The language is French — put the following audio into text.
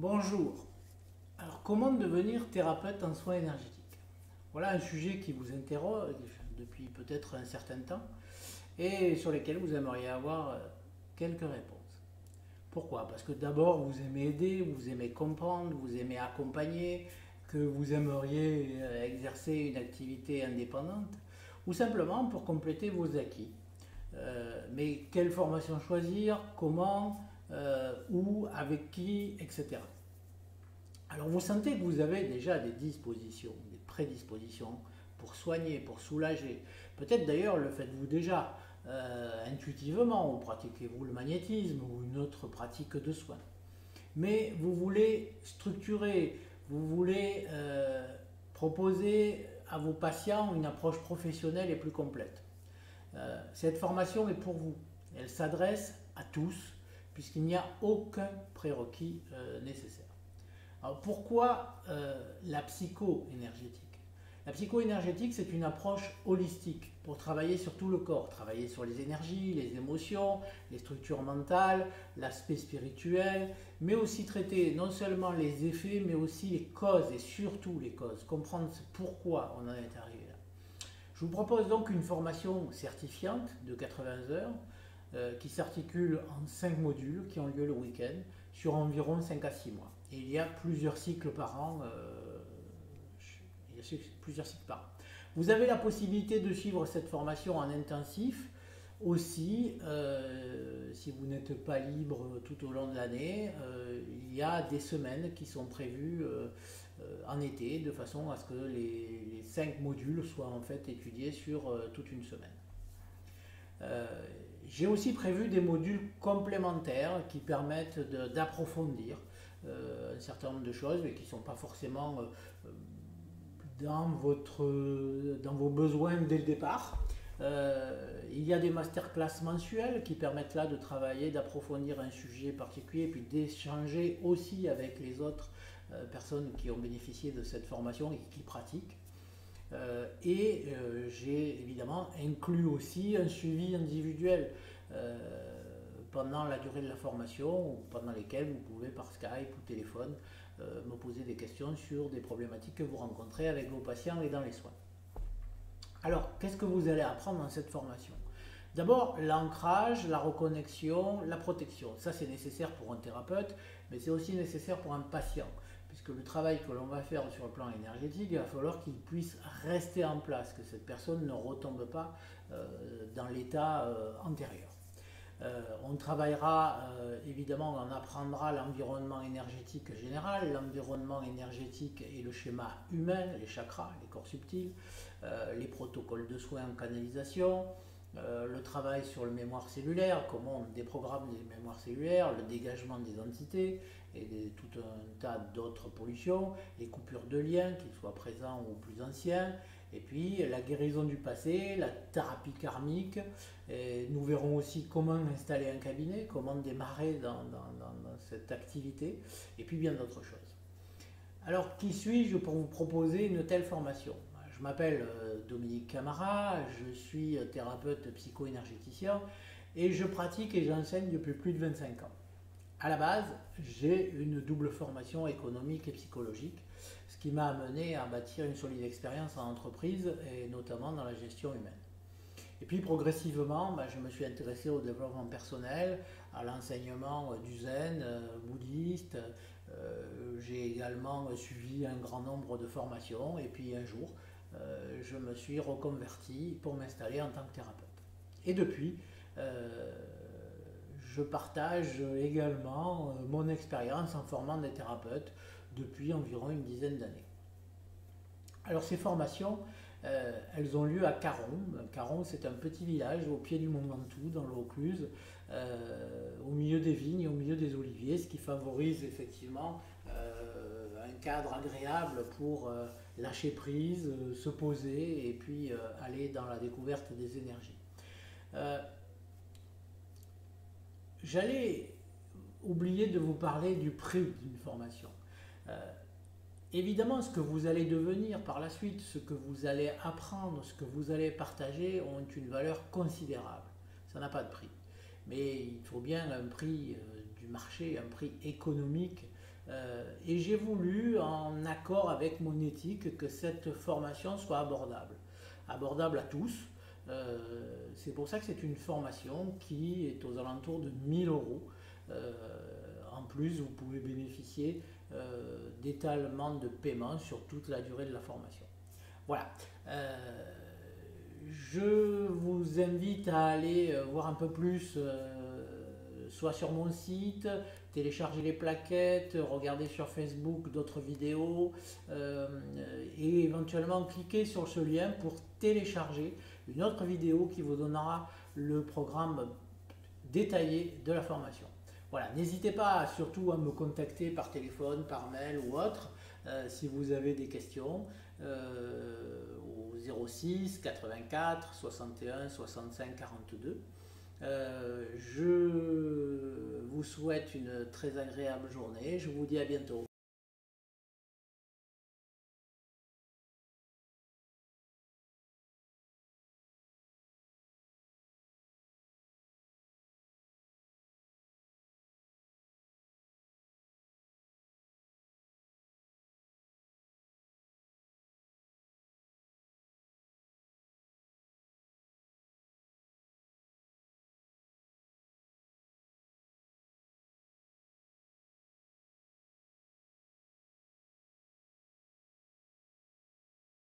Bonjour. Alors, comment devenir thérapeute en soins énergétiques? Voilà un sujet qui vous interroge depuis peut-être un certain temps et sur lequel vous aimeriez avoir euh, quelques réponses. Pourquoi? Parce que d'abord, vous aimez aider, vous aimez comprendre, vous aimez accompagner, que vous aimeriez euh, exercer une activité indépendante, ou simplement pour compléter vos acquis. Euh, mais quelle formation choisir? Comment? Euh, où, avec qui, etc. Alors vous sentez que vous avez déjà des dispositions, des prédispositions pour soigner, pour soulager. Peut-être d'ailleurs le faites-vous déjà euh, intuitivement, ou pratiquez-vous le magnétisme ou une autre pratique de soins. Mais vous voulez structurer, vous voulez euh, proposer à vos patients une approche professionnelle et plus complète. cette formation est pour vous. Elle s'adresse à tous, puisqu'il n'y a aucun prérequis euh, nécessaire. Alors pourquoi euh, la psycho-énergétique? La psycho-énergétique, c'est une approche holistique pour travailler sur tout le corps, travailler sur les énergies, les émotions, les structures mentales, l'aspect spirituel, mais aussi traiter non seulement les effets, mais aussi les causes et surtout les causes, comprendre pourquoi on en est arrivé là. Je vous propose donc une formation certifiante de 80 heures qui s'articulent en cinq modules qui ont lieu le week-end sur environ 5 à 6 mois. Et il y a plusieurs cycles par an. Euh, il y a plusieurs cycles par an. Vous avez la possibilité de suivre cette formation en intensif aussi, euh, si vous n'êtes pas libre tout au long de l'année, il y a des semaines qui sont prévues en été, de façon à ce que les, les, cinq modules soient en fait étudiés sur toute une semaine. J'ai aussi prévu des modules complémentaires qui permettent d'approfondir euh, un certain nombre de choses, mais qui ne sont pas forcément euh, dans, votre, dans vos besoins dès le départ. Euh, il y a des masterclass mensuels qui permettent là de travailler, d'approfondir un sujet particulier, puis d'échanger aussi avec les autres personnes qui ont bénéficié de cette formation et qui pratiquent. Euh, et euh, j'ai évidemment inclus aussi un suivi individuel euh, pendant la durée de la formation, pendant lesquelles vous pouvez par Skype ou téléphone me poser des questions sur des problématiques que vous rencontrez avec vos patients et dans les soins. Alors, qu'est-ce que vous allez apprendre dans cette formation? D'abord, l'ancrage, la reconnexion, la protection. Ça, c'est nécessaire pour un thérapeute, mais c'est aussi nécessaire pour un patient puisque le travail que l'on va faire sur le plan énergétique, il va falloir qu'il puisse rester en place, que cette personne ne retombe pas euh, dans l'état euh, antérieur. Euh, on travaillera évidemment, on apprendra l'environnement énergétique général, l'environnement énergétique et le schéma humain, les chakras, les corps subtils, les protocoles de soins en canalisation, le travail sur le mémoire cellulaire, comment on déprogramme les mémoires cellulaires, le dégagement des entités, et tout un tas d'autres pollutions, les coupures de liens, qu'ils soient présents ou plus anciens, et puis la guérison du passé, la thérapie karmique. nous verrons aussi comment installer un cabinet, comment démarrer dans, cette activité, et puis bien d'autres choses. Alors, qui suis-je pour vous proposer une telle formation? Je m'appelle euh, Dominique Camara, je suis thérapeute psycho-énergéticien, et je pratique et j'enseigne depuis plus de 25 ans à la base, j'ai une double formation économique et psychologique, ce qui m'a amené à bâtir une solide expérience en entreprise et notamment dans la gestion humaine. Et puis progressivement, bah, je me suis intéressé au développement personnel, à l'enseignement du zen euh, bouddhiste. Euh, j'ai également suivi un grand nombre de formations et puis un jour, euh, je me suis reconverti pour m'installer en tant que thérapeute. Et depuis, je partage également euh, mon expérience en formant des thérapeutes depuis environ une dizaine d'années. Alors ces formations, euh, elles ont lieu à Caron. Caron, c'est un petit village au pied du Mont Ventoux, dans l'Aucluse, euh, au milieu des vignes, au milieu des oliviers, ce qui favorise effectivement cadre agréable pour lâcher prise, se poser et puis aller dans la découverte des énergies. J'allais oublier de vous parler du prix d'une formation. Euh, évidemment, ce que vous allez devenir par la suite, ce que vous allez apprendre, ce que vous allez partager ont une valeur considérable. Ça n'a pas de prix. Mais il faut bien un prix euh, du marché, un prix économique et j'ai voulu, en accord avec mon éthique, que cette formation soit abordable. Abordable à tous. c'est pour ça que c'est une formation qui est aux alentours de 1000 euros. en plus, vous pouvez bénéficier d'étalement de paiement sur toute la durée de la formation. Voilà. Je vous invite à aller euh, voir un peu plus, euh, soit sur mon site, télécharger les plaquettes, regarder sur Facebook d'autres vidéos euh, et éventuellement cliquer sur ce lien pour télécharger une autre vidéo qui vous donnera le programme détaillé de la formation. Voilà, n'hésitez pas surtout à me contacter par téléphone, par mail ou autre si vous avez des questions. 06 84 61 65 42. Je vous souhaite une très agréable journée. Je vous dis à bientôt.